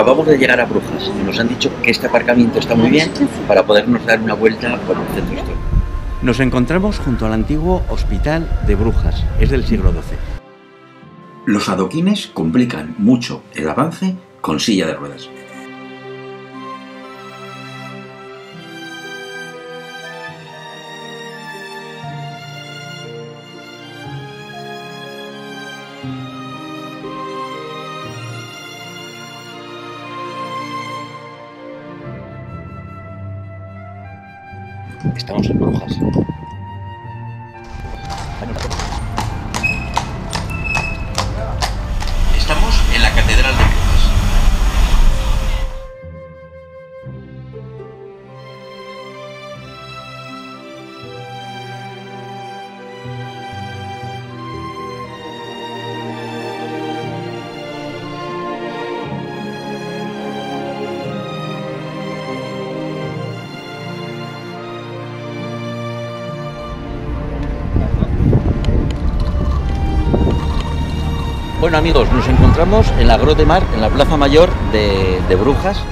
Acabamos de llegar a Brujas y nos han dicho que este aparcamiento está muy bien para podernos dar una vuelta por el centro histórico. Nos encontramos junto al antiguo Hospital de Brujas, es del siglo XII. Los adoquines complican mucho el avance con silla de ruedas. Estamos en Brujas. Bueno amigos, nos encontramos en la Gros de Mar, en la Plaza Mayor de, de Brujas.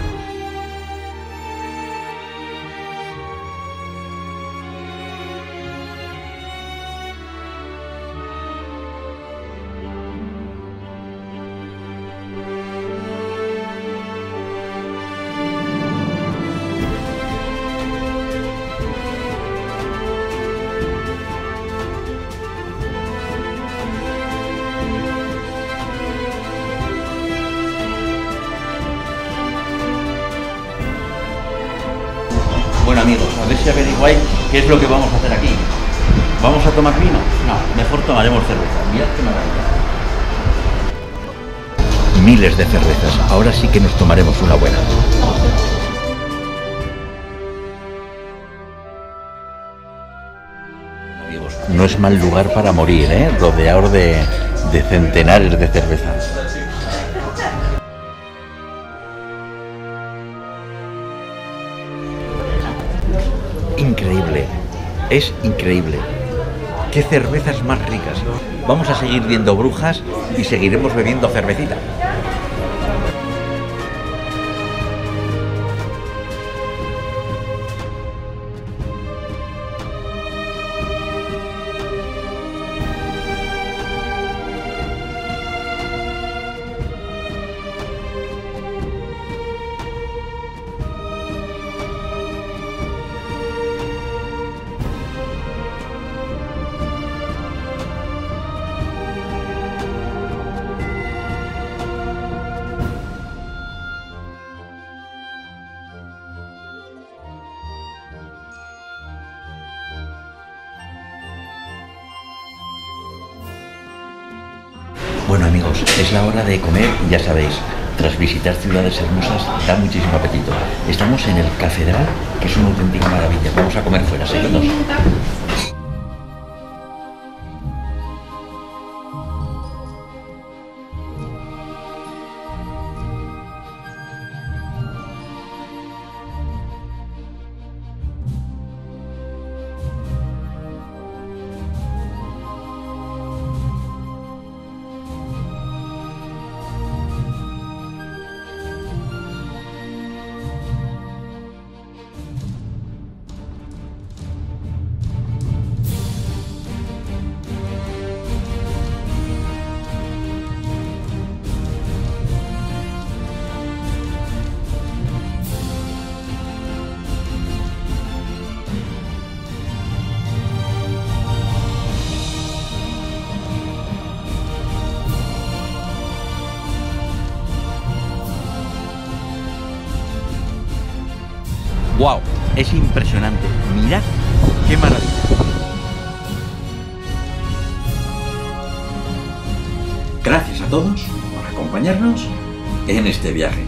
Amigos, a ver si averiguáis qué es lo que vamos a hacer aquí. ¿Vamos a tomar vino? No, mejor tomaremos cerveza. Mirad qué maravilla. Miles de cervezas. Ahora sí que nos tomaremos una buena. No es mal lugar para morir, ¿eh? Rodeado de, de centenares de cervezas. Increíble. Es increíble. Qué cervezas más ricas. Vamos a seguir viendo brujas y seguiremos bebiendo cervecita. Bueno amigos, es la hora de comer ya sabéis, tras visitar ciudades hermosas da muchísimo apetito. Estamos en el Catedral, que es una auténtica maravilla. Vamos a comer fuera, seguidnos. ¡Wow! Es impresionante. Mirad qué maravilla. Gracias a todos por acompañarnos en este viaje.